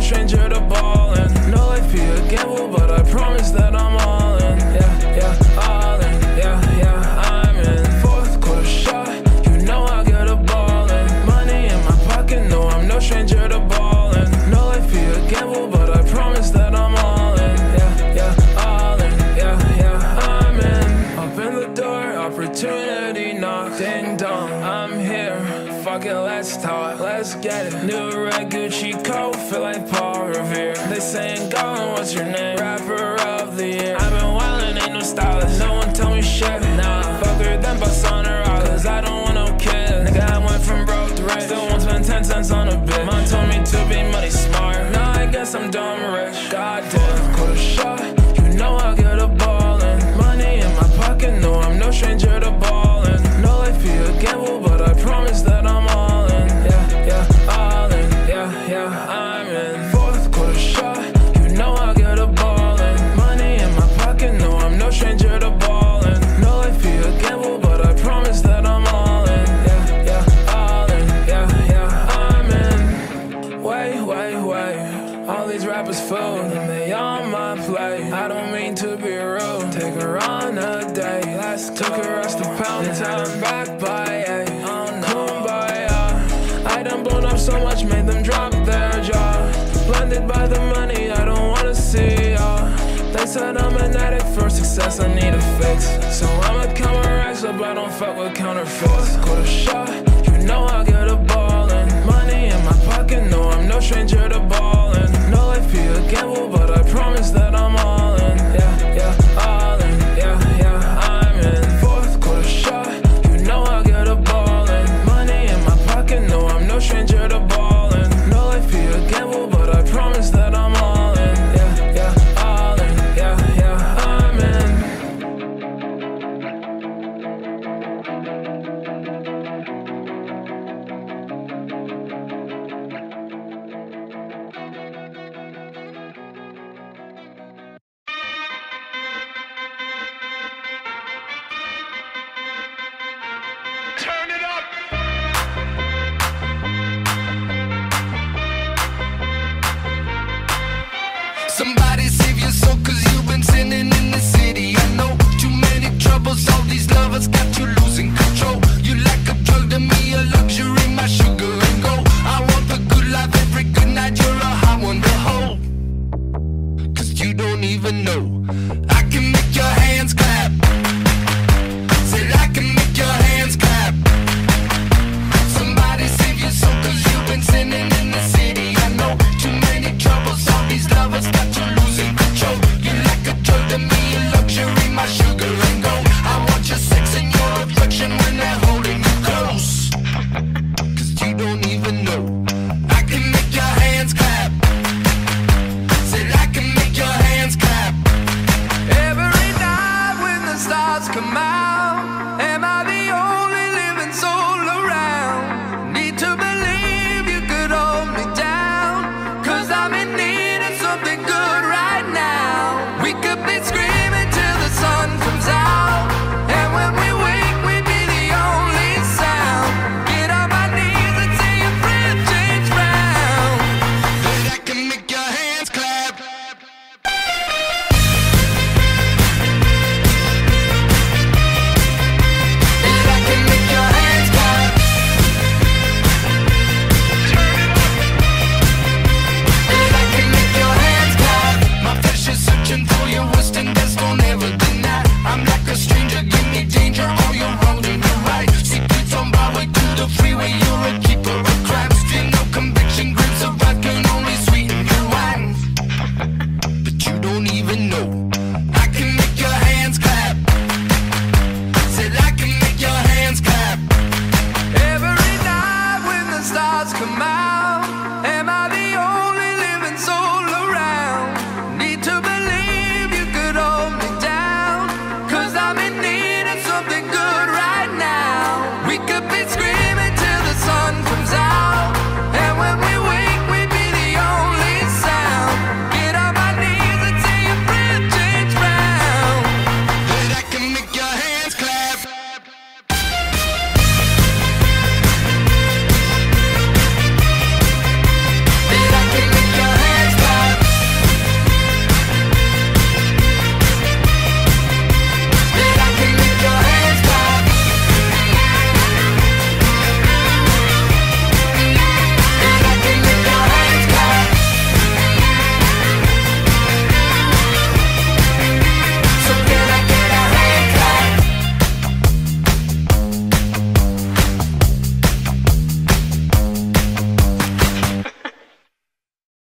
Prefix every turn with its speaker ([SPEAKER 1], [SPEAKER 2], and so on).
[SPEAKER 1] stranger to ballin'. No life be a gamble, but I promise that I'm all Fuck it, let's talk, let's get it. New red Gucci coat, feel like Paul Revere. They saying, Gollin, what's your name? Rapper of the year. I've been wildin', ain't no stylist. No one Fourth quarter shot, you know I get a ballin'. Money in my pocket, no, I'm no stranger to ballin'. No life be gamble, but I promise that I'm all in. Yeah, yeah, all in. Yeah, yeah, I'm in. Wait, wait, wait. All these rappers fool they on my plate. I don't mean to be rude. Take her on a date. Last took her us to Pound Town. Back by eight. They said I'm an addict for success, I need a fix. So I'ma count my racks up, I don't fuck with counterfeits. Quarter shot, you know I get a ballin'. Money in my pocket, no, I'm no stranger to ballin'. No life be a gamble,
[SPEAKER 2] Somebody save your soul cause you've been sinning in the city. I know too many troubles, all these lovers got you losing control. You like a